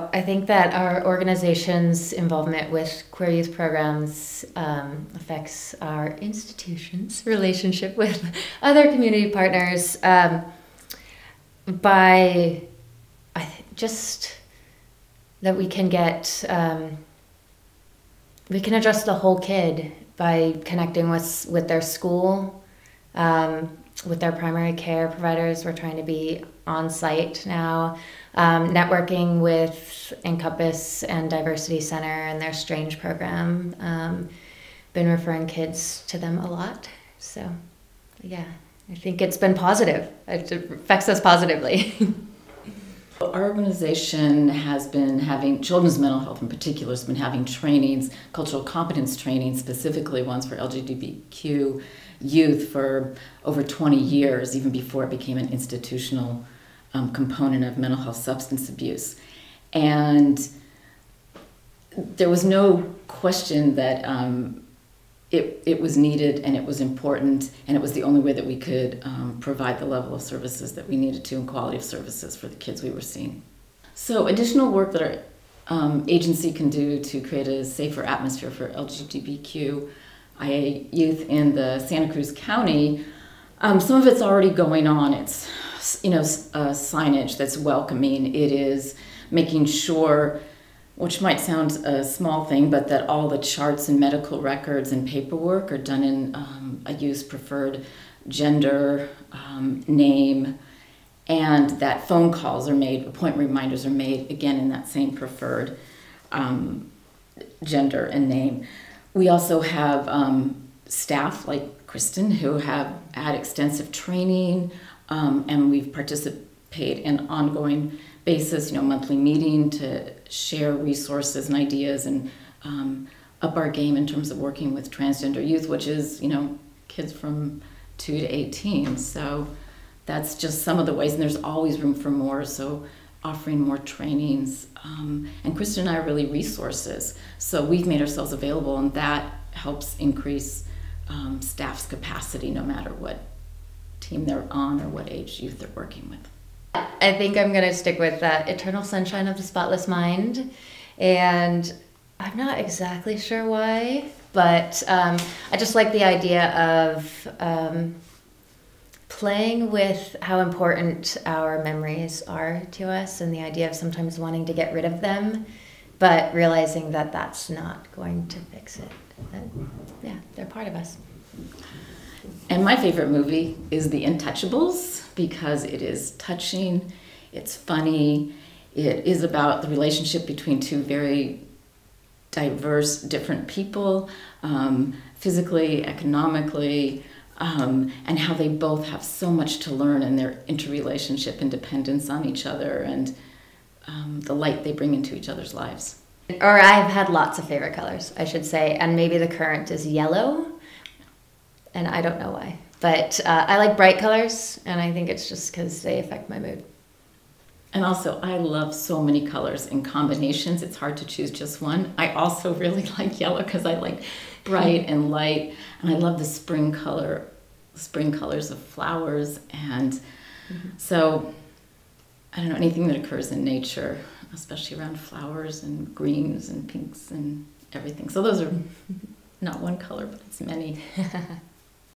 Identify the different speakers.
Speaker 1: I think that our organization's involvement with queer youth programs um, affects our institution's relationship with other community partners um, by I th- just that we can get um, we can address the whole kid by connecting with with their school um, with their primary care providers. We're trying to be on site now um, networking with encompass and diversity center and their strange program. Um, been referring kids to them a lot. So yeah i think it's been positive. It affects us positively
Speaker 2: Our organization has been having, children's mental health in particular, has been having trainings, cultural competence trainings, specifically ones for LGBTQ youth for over 20 years, even before it became an institutional um, component of mental health substance abuse. And there was no question that um, it, it was needed and it was important and it was the only way that we could um, provide the level of services that we needed to and quality of services for the kids we were seeing. So additional work that our um, agency can do to create a safer atmosphere for LGBTQ IA youth in the Santa Cruz County, um, some of it's already going on. It's you know uh, signage that's welcoming. It is making sure which might sound a small thing, but that all the charts and medical records and paperwork are done in um, a use preferred gender, um, name, and that phone calls are made, appointment reminders are made again in that same preferred um, gender and name. We also have um, staff like Kristen who have had extensive training, um, and we've participated in ongoing basis, you know, monthly meeting to share resources and ideas and um, up our game in terms of working with transgender youth, which is, you know, kids from 2 to 18. So that's just some of the ways, and there's always room for more. So offering more trainings. Um, and Kristen and I are really resources. So we've made ourselves available, and that helps increase um, staff's capacity no matter what team they're on or what age youth they're working with.
Speaker 1: I think I'm going to stick with that Eternal Sunshine of the Spotless Mind. And I'm not exactly sure why, but um, I just like the idea of um, playing with how important our memories are to us and the idea of sometimes wanting to get rid of them, but realizing that that's not going to fix it. That, yeah, they're part of us.
Speaker 2: And my favorite movie is The Untouchables because it is touching, it's funny, it is about the relationship between two very diverse, different people, um, physically, economically, um, and how they both have so much to learn in their interrelationship and dependence on each other and um, the light they bring into each other's lives.
Speaker 1: Or I've had lots of favorite colors, I should say, and maybe the current is yellow and I don't know why. But uh, I like bright colors, and I think it's just because they affect my mood.
Speaker 2: And also, I love so many colors and combinations. It's hard to choose just one. I also really like yellow because I like bright and light, and I love the spring color, spring colors of flowers. And mm-hmm. so, I don't know anything that occurs in nature, especially around flowers and greens and pinks and everything. So those are not one color, but it's many.